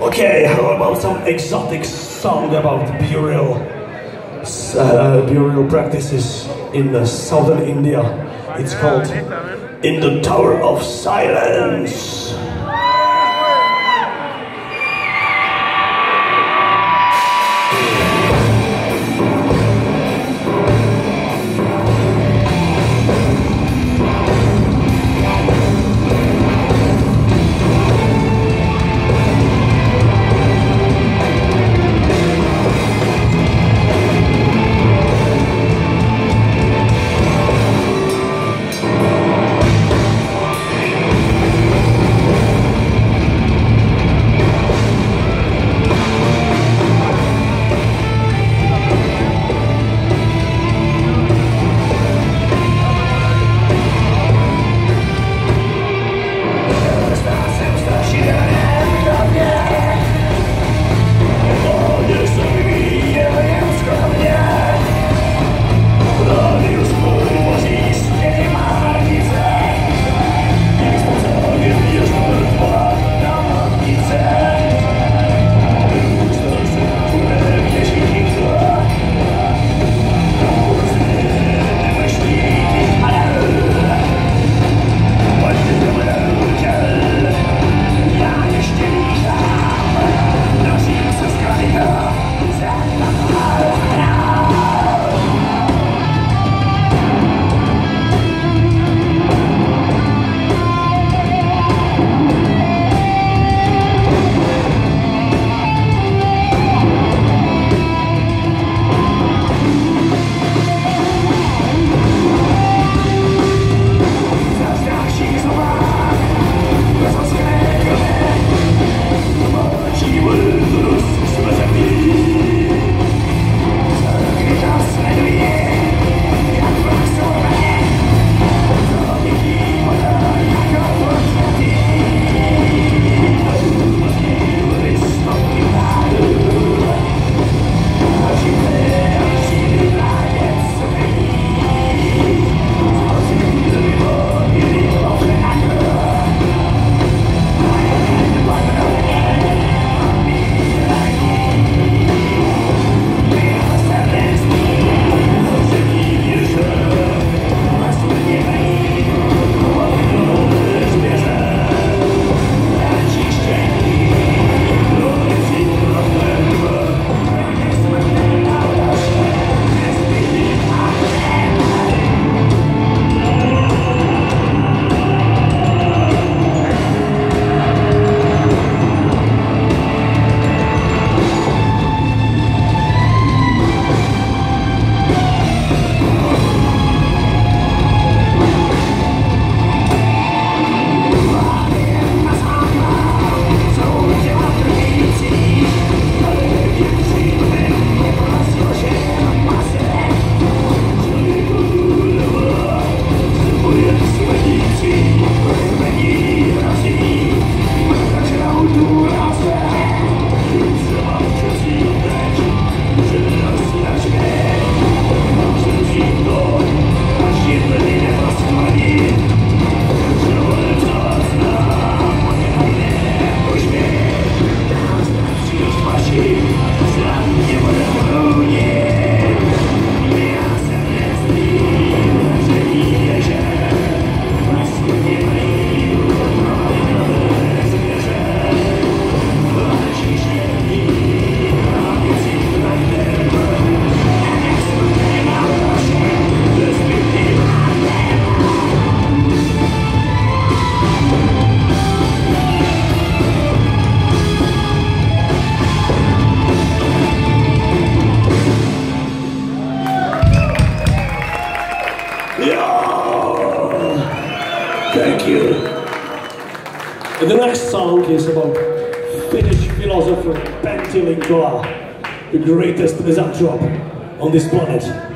Okay, how about some exotic song about burial, uh, burial practices in uh, southern India? It's called In the Tower of Silence. Next song is about Finnish philosopher Pentti Linkola, the greatest misanthrope on this planet.